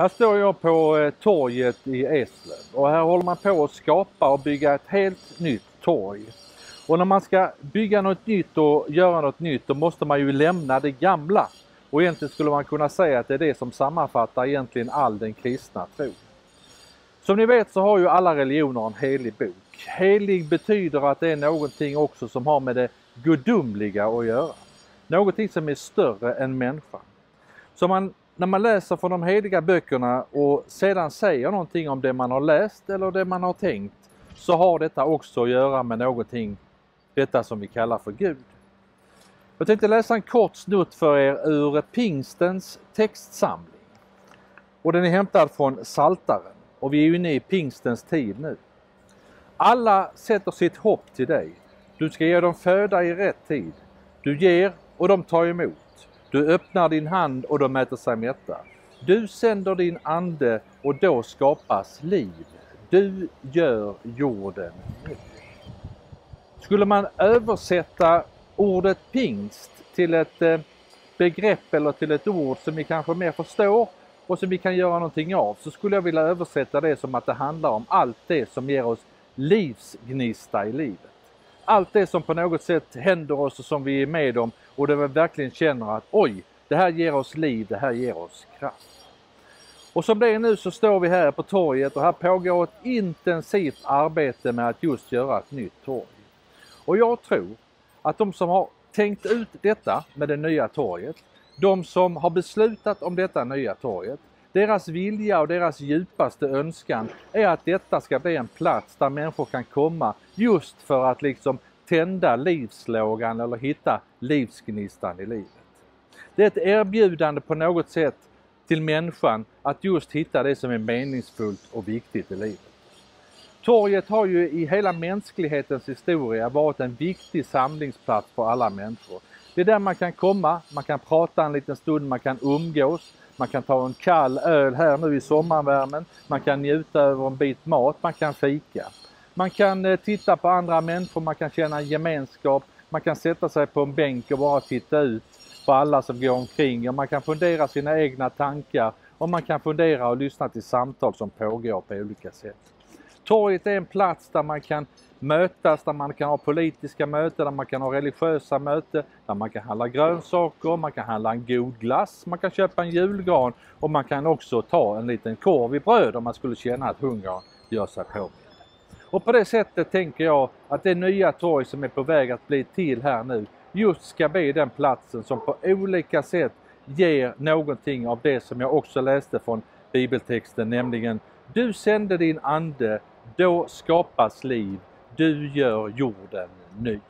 Här står jag på eh, torget i Eslöv och här håller man på att skapa och bygga ett helt nytt torg. Och när man ska bygga något nytt och göra något nytt då måste man ju lämna det gamla. Och egentligen skulle man kunna säga att det är det som sammanfattar egentligen all den kristna tron. Som ni vet så har ju alla religioner en helig bok. Helig betyder att det är någonting också som har med det gudomliga att göra. Någonting som är större än människan. Så man, när man läser från de heliga böckerna och sedan säger någonting om det man har läst eller det man har tänkt så har detta också att göra med någonting, detta som vi kallar för Gud. Jag tänkte läsa en kort snutt för er ur pingstens textsamling. Och den är hämtad från Saltaren och vi är inne i pingstens tid nu. Alla sätter sitt hopp till dig. Du ska ge dem föda i rätt tid. Du ger och de tar emot. Du öppnar din hand och de mäter sig mätta. Du sänder din ande och då skapas liv. Du gör jorden ny. Skulle man översätta ordet pingst till ett eh, begrepp eller till ett ord som vi kanske mer förstår och som vi kan göra någonting av så skulle jag vilja översätta det som att det handlar om allt det som ger oss livsgnista i livet. Allt det som på något sätt händer oss och som vi är med om och där vi verkligen känner att oj, det här ger oss liv, det här ger oss kraft. Och som det är nu så står vi här på torget och här pågår ett intensivt arbete med att just göra ett nytt torg. Och jag tror att de som har tänkt ut detta med det nya torget, de som har beslutat om detta nya torget, deras vilja och deras djupaste önskan är att detta ska bli en plats där människor kan komma just för att liksom tända livslågan eller hitta livsgnistan i livet. Det är ett erbjudande på något sätt till människan att just hitta det som är meningsfullt och viktigt i livet. Torget har ju i hela mänsklighetens historia varit en viktig samlingsplats för alla människor. Det är där man kan komma, man kan prata en liten stund, man kan umgås, man kan ta en kall öl här nu i sommarvärmen, man kan njuta över en bit mat, man kan fika. Man kan eh, titta på andra människor, man kan känna gemenskap, man kan sätta sig på en bänk och bara titta ut på alla som går omkring. Och man kan fundera sina egna tankar. Och man kan fundera och lyssna till samtal som pågår på olika sätt. Torget är en plats där man kan mötas, där man kan ha politiska möten, där man kan ha religiösa möten, där man kan handla grönsaker, man kan handla en god glass, man kan köpa en julgran och man kan också ta en liten korv i bröd om man skulle känna att hungern gör sig på. Och på det sättet tänker jag att det nya torg som är på väg att bli till här nu just ska bli den platsen som på olika sätt ger någonting av det som jag också läste från bibeltexten, nämligen Du sände din ande, då skapas liv, du gör jorden ny.